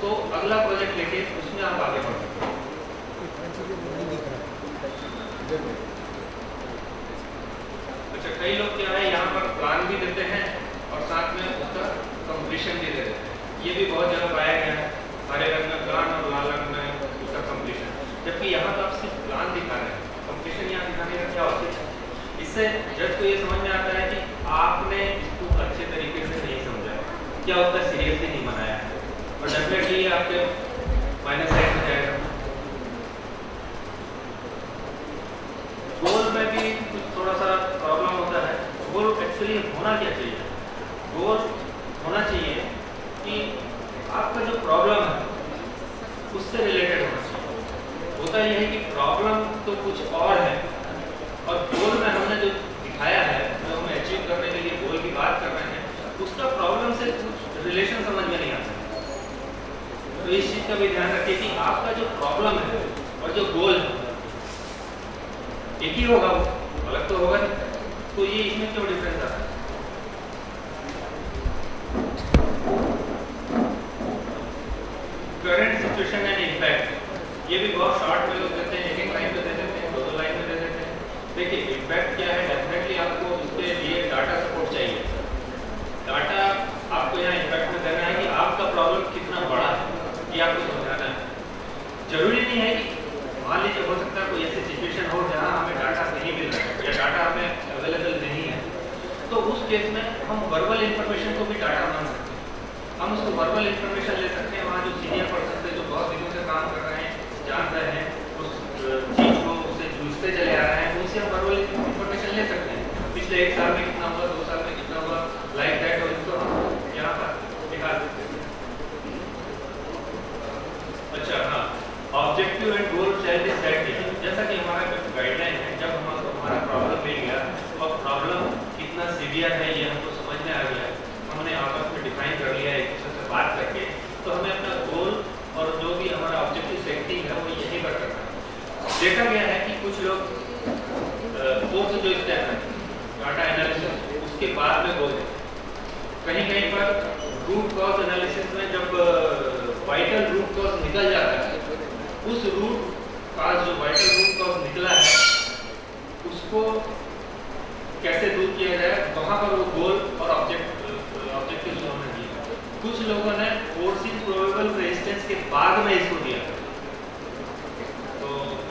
तो अगला प्रोजेक्ट लेके उसमें आप आगे बढ़ सकते अच्छा कई लोग क्या है, यहाँ पर प्लान भी देते हैं और साथ में उसका कंप्लीशन भी दे देते हैं। ये भी बहुत जगह पाया गया है, हरे रंग में प्लान और लाल रंग में उसका कंप्लीशन जबकि यहाँ तो आप सिर्फ़ प्लान दिखा रहे हैं कंप्लीशन यहाँ दिखाने का क्या औचित्य है? इससे जज को ये समझ में आता है कि आपने इसको अच्छे तरीके से नहीं समझा क्या उसका सीरियसली नहीं डेफिनेटली आपके माइनस साइड में जाएगा। गोल में भी कुछ थोड़ा सा प्रॉब्लम होता है। गोल एक्चुअली होना क्या चाहिए? गोल होना चाहिए कि आपका जो प्रॉब्लम है, उससे रिलेटेड होना चाहिए। होता यह है कि प्रॉब्लम तो कुछ और है, और गोल में हमने जो दिखाया है, जो हम अचीव करने के लिए गोल की बात कर रहे हैं, उसका प्रॉब्लम से कुछ रिलेशन समझ में नहीं आता। तो इस चीज़ का भी ध्यान रखिए कि आपका जो प्रॉब्लम है और जो गोल है, एक ही होगा वो, अलग तो होगा नहीं। तो ये इसमें क्यों डिफरेंस आता है? करंट सिचुएशन एंड इम्पैक्ट ये भी बहुत शॉर्ट में लोग देते हैं, एक एक लाइन पे दे देते हैं, दो दो लाइन में दे देते हैं। देखिए इम्पैक्ट क्या है डेफिनेटली आपको उसके लिए डाटा सपोर्ट चाहिए डाटा आपको यहाँ इम्पैक्ट में देना है कि आपका प्रॉब्लम कितना बड़ा है ये आपको समझाना है ज़रूरी नहीं है कि मान लीजिए हो सकता है कोई ऐसी सिचुएशन हो जहाँ हमें डाटा नहीं मिल रहा है या डाटा हमें अवेलेबल नहीं है तो उस केस में हम वर्बल इंफॉर्मेशन को भी डाटा मान सकते हैं उसको इंफॉर्मेशन ले सकते हैं, वहाँ जो सीनियर पर्सन थे जो बहुत दिनों से काम कर रहे हैं, जान रहे हैं, उस चीज़ को उससे जूझते चले आ रहे हैं उनसे हम वर्बल इंफॉर्मेशन ले सकते हैं। पिछले एक साल में कितना हुआ, दो साल में कितना हुआ लाइक दैट और इसको हम यहाँ पर दिखा सकते हैं। अच्छा हाँ objective and goal shall be set जैसा कि हमारा गाइडलाइन है जब हमको हमारा प्रॉब्लम मिल गया और प्रॉब्लम कितना सीवियर है ये हमको समझ में आ गया हमने आपस में डिफाइन कर लिया एक दूसरे से बात करके तो हमें अपना गोल और जो भी हमारा ऑब्जेक्टिव सेटिंग है वो यहीं पर करना है देखा गया है कि कुछ लोग फोर्थ जो स्टेप है डाटा एनालिसिस उसके बाद में गोल कहीं एक पर रूट कॉज एनालिसिस में जब वाइटल रूट कॉज निकल जाता है, उस रूट का जो वाइटल रूट कॉज निकला है, उसको कैसे दूर किया जाए, वहाँ पर वो गोल और ऑब्जेक्ट ऑब्जेक्टिव जो हमने दिया। कुछ लोगों ने फोर्सिंग प्रोबेबल रेजिस्टेंस के बाद में इसको दिया तो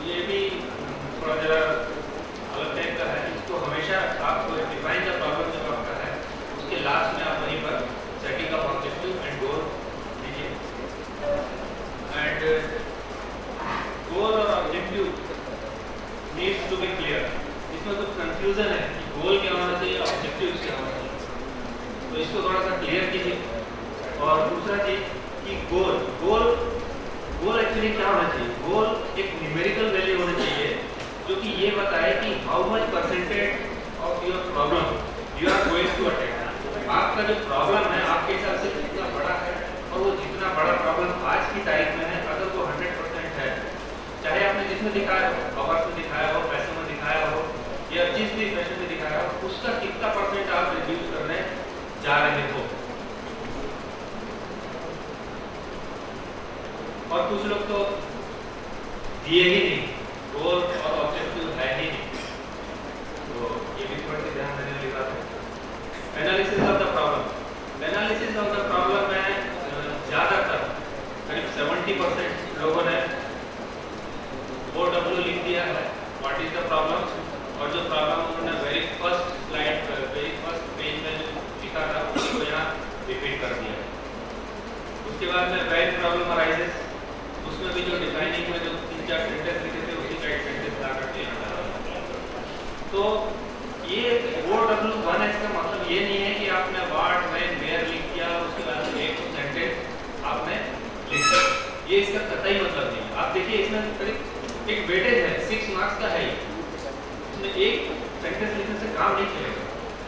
ये भी थोड़ा जरा अलग टाइप का है इसको हमेशा आपको डिफाइन द प्रॉब्लम जो आपका है उसके लास्ट में आप वहीं पर setting of objective and goal दीजिए एंड गोल और objective needs to be clear इसमें कुछ कंफ्यूजन है कि गोल क्या होना चाहिए? ऑब्जेक्टिव क्या होना चाहिए? तो इसको थोड़ा सा क्लियर कीजिए। और दूसरा चीज़ कि गोल गोल गोल एक्चुअली क्या होना चाहिए? गोल एक न्यूमेरिकल वैल्यू होनी चाहिए, जो कि ये बताए कि how much percentage of your problem you are going to attend आपका जो प्रॉब्लम है, आपके हिसाब से कितना बड़ा है और वो जितना बड़ा प्रॉब्लम आज की तारीख में है अगर वो हंड्रेड परसेंट है चाहे आपने जिसमें दिखाया हो आवर्स में दिखाया हो पैसों में दिखाया हो या जिस भी फ़ैशन में दिखाया हो उसका कितना परसेंट आप रिड्यूस करने जा रहे हो और कुछ लोग तो दिए ही नहीं गोल और ऑब्जेक्टिव है ही नहीं। तो ये भी थोड़ी सी ध्यान देने वाली बात है। Analysis of the problem analysis of the problem में ज़्यादातर करीब सेवेंटी परसेंट लोगों ने ओ डब्ल्यू लिख दिया है व्हाट इज़ द प्रॉब्लम और जो प्रॉब्लम उन्होंने very first slide very first page में लिखा था उसको यहाँ रिपीट कर दिया उसके बाद में वेरी प्रॉब्लम अराइजेस उसमें भी जो डिफाइनिंग में जो चार सेंटेंस लिखे थे उसी का एक सेंटेंस ला करके यहाँ डाला तो ये ओ डब्ल्यू वन एस का मतलब ये नहीं है कि आपने वाट वैन वेयर लिख दिया, उसके बाद एक सेंटेंस आपने लिख दिया। ये इसका कतई मतलब नहीं है। आप देखिए इसमें करीब एक वेटेज है सिक्स मार्क्स का है इसमें एक सेंटेंस लिखने से काम नहीं चलेगा।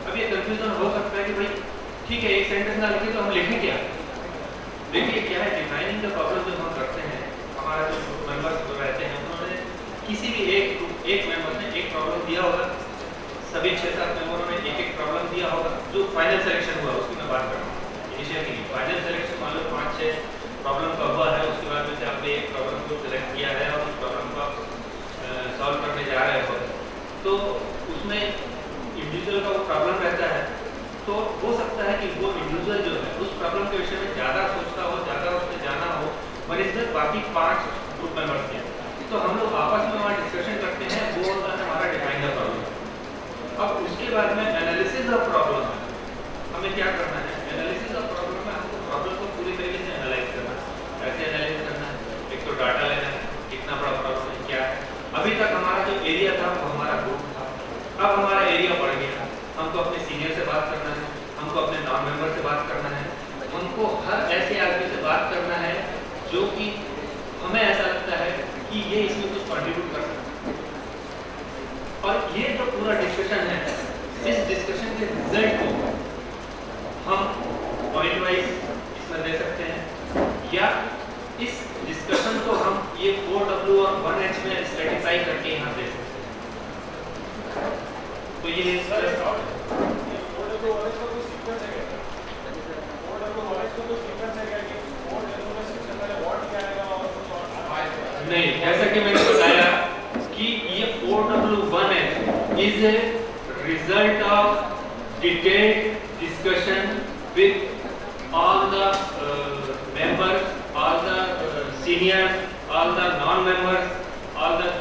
अब ये कंफ्यूजन हो सकता है कि भाई, ठीक है, एक सेंटेंस ना लिखे तो हम लिखें क्या? देखिए क्या है डिफाइनिंग द प्रॉब्लम जो हम करते हैं, हमारा जो मेंबर्स जो रहते हैं, उन्होंने किसी भी एक एक मेंबर ने एक प्रॉब्लम दिया होगा। सभी छः सात मेंबरों ने एक एक प्रॉब्लम दिया होगा। जो फाइनल सिलेक्शन हुआ, उसकी मैं बात कर रहा हूँ। इनिशियल की फाइनल सिलेक्शन मान लो पाँच छः प्रॉब्लम का हुआ है, उसके बाद में से आपने एक प्रॉब्लम को सिलेक्ट किया है और उस प्रॉब्लम को सॉल्व करने जा रहे हो। तो उसमें इंडिविजुअल का वो प्रॉब्लम रहता है। तो हो सकता है कि वो इंडिविजुअल जो है, उस प्रॉब्लम के विषय में ज़्यादा सोचता हो, ज़्यादा उसमें जाना हो। बनस्बत बाकी पाँच ग्रुप मेंबर्स के तो हम लोग आपस में वहाँ डिस्कशन करते हैं, वो होता है हमारा डिफाइन द प्रॉब्लम अब उसके बाद में एनालिसिस ऑफ़ प्रॉब्लम है। हमें क्या करना है? एनालिसिस ऑफ़ प्रॉब्लम में हमको प्रॉब्लम को पूरी तरीके से एनालाइज करना है। कैसे एनालाइज करना है। एक तो डाटा लेना है, कितना बड़ा प्रॉब्लम है, क्या है। अभी तक हमारा जो एरिया था, वो हमारा ग्रुप था। अब हमारा एरिया बढ़ गया हमको अपने सीनियर से बात करना है, हमको अपने नॉन मेंबर से बात करना है। हमको हर ऐसे आदमी से बात करना है, जो कि हमें ऐसा लगता है कि ये इसमें कुछ कॉन्ट्रीब्यूट कर सकते हैं। और ये जो पूरा डिस्कशन है, इस डिस्कशन के रिज़ल्ट को हम पॉइंट वाइज इसमें दे सकते हैं या इस डिस्कशन को हम ये 4W और 1H में स्ट्रेटिफाई करके यहाँ दे सकते हैं तो ये नहीं जैसा कि मैंने बताया कि ये 4W1H is a result of detailed discussion with all the uh, members, all the uh, seniors, all the non-members, all the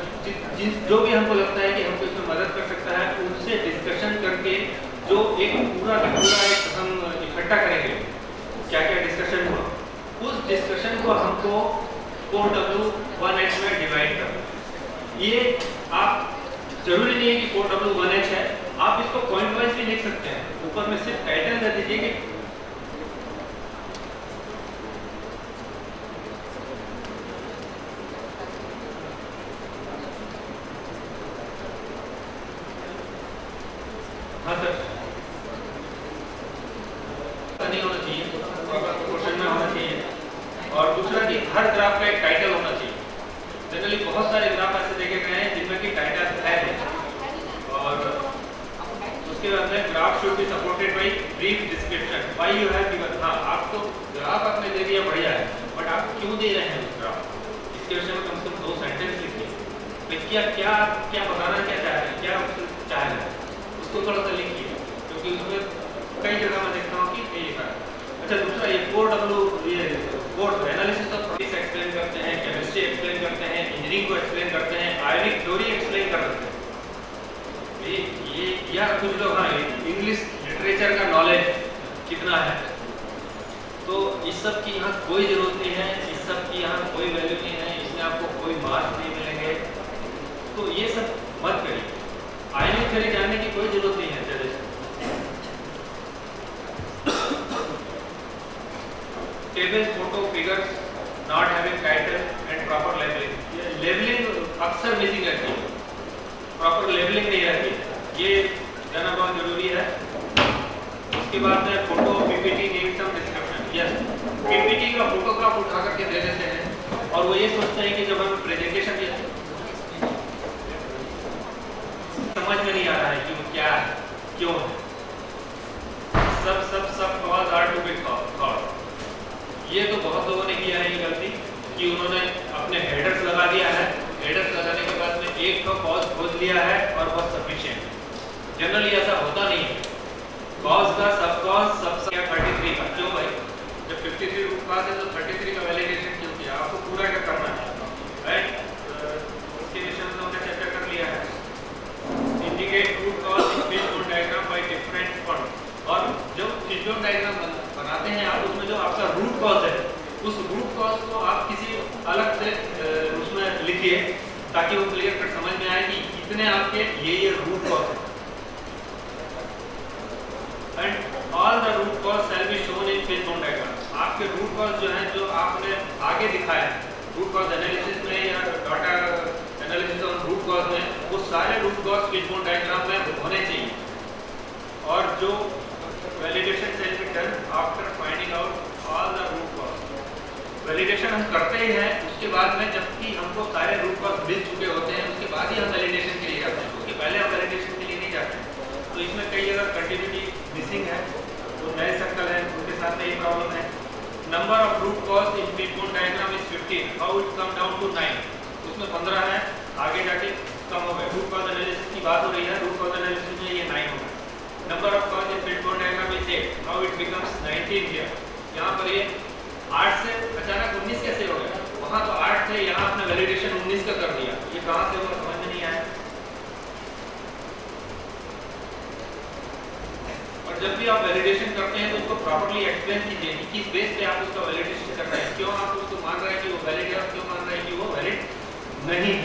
जिस जो भी हमको लगता है कि हमको इसमें मदद कर सकता है उनसे डिस्कशन करके जो एक पूरा का पूरा एक हम इकट्ठा करेंगे। क्या क्या डिस्कशन हुआ? उस डिस्कशन को हमको डिवाइड करना ये आप, ज़रूरी नहीं है कि फोर डब्ल्यू वन एच है। आप इसको पॉइंट वाइज भी लिख सकते हैं। ऊपर में सिर्फ़ टाइटल दे दीजिए कि हाँ सर नहीं होना चाहिए क्वेश्चन में होना चाहिए और दूसरा कि हर ग्राफ का एक टाइटल होना चाहिए जनरली बहुत सारे ग्राफ ऐसे देखे गए हैं जिनमें कि टाइटल है नहीं और उसके बाद should be supported by brief description why you have given हाँ आप तो ग्राफ आपने दे दिया, बढ़िया है। बट आप क्यों दे रहे हैं उस ग्राफ इसके विषय में कम से कम दो सेंटेंस लिखिए। भाई क्या क्या क्या बताना, क्या चाह रहे हैं? क्या चाह रहे हैं? उसको थोड़ा सा लिखिए, क्योंकि उसमें कई जगह मैं देखता हूँ कि ये लिखा अच्छा दूसरा, ये फोर डब्ल्यू ये four analysis of physics explain करते हैं केमिस्ट्री एक्सप्लेन करते हैं इंजीनियरिंग को एक्सप्लेन करते हैं आयोनिक थ्योरी एक्सप्लेन कर देते हैं। ये कुछ लोग हाँ इंग्लिश लिटरेचर का नॉलेज कितना है? तो इस सब की यहाँ कोई ज़रूरत नहीं है, इस सब की यहाँ कोई वैल्यू नहीं है इसमें आपको कोई मार्क्स नहीं मिलेंगे तो ये सब मत करिए आयनिक थ्योरी जानने की कोई ज़रूरत नहीं है चलिए tables, photo, figures not having title and proper labeling. ये labeling अक्सर मिसिंग रहती है प्रॉपर लेबलिंग नहीं रहती है ये जाना बहुत ज़रूरी है। उसके बाद में photo PPT need some description yes PPT का फोटोग्राफ उठा करके दे देते हैं। और वो ये सोचते हैं कि जब हम प्रेजेंटेशन समझ में नहीं आ रहा है कि वो क्या है, क्यों है। सब सब सब cause are to be thought ये तो बहुत लोगों ने किया है ये गलती, कि उन्होंने अपने हेडर्स लगा दिया है। हेडर्स लगाने के बाद में एक तो कॉज खोज लिया है और बहुत सफिशिएंट जनरली ऐसा होता नहीं है। कॉज का सब कॉज सब क्या थर्टी थ्री का। क्यों भाई? जब फिफ्टी थ्री रूट कॉज है तो थर्टी थ्री का वैलिडेशन क्यों किया? आपको पूरा क्या करना है? राइट इसके विषय में तो हमने चर्चा कर लिया है। Indicate root cause in fishbone diagram by different form और जब फिशबोन डायग्राम बनाते हैं आप उसमें जो आपका रूट कॉज है उस रूट कॉज को आप किसी अलग से उसमें लिखिए ताकि वो क्लियर कट समझ में आए कि इतने आपके ये ये रूट कॉज है and all the root cause shall be shown in fishbone diagram आपके रूट कॉज जो है, जो आपने आगे दिखाया रूट कॉज एनालिसिस में या data analysis on root cause में, वो सारे रूट कॉज फिशबोन डायग्राम में होने चाहिए। और जो validation shall be done after finding out all the root cause validation हम करते ही हैं, उसके बाद में जबकि हमको सारे रूट कॉज मिल चुके होते हैं उसके बाद ही हम वैलिडेशन के लिए जाते हैं उसके पहले हम वैलिडेशन के लिए नहीं जाते हैं तो इसमें कई जगह continuity cause in pinpoint diagram is 15 how it come down to 9 उसमें 15 है, आगे जाके कम हो गए रूट कॉज एनालिसिस की बात हो रही है रूट कॉज नहीं।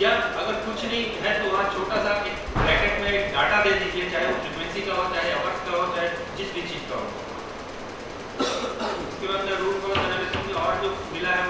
या अगर कुछ नहीं है तो वहाँ छोटा सा एक ब्रैकेट में एक डाटा दे दीजिए, चाहे वो फ्रिक्वेंसी का हो, चाहे आवर्स का हो, चाहे जिस भी चीज़ का हो। उसके बाद रूट और जो मिला है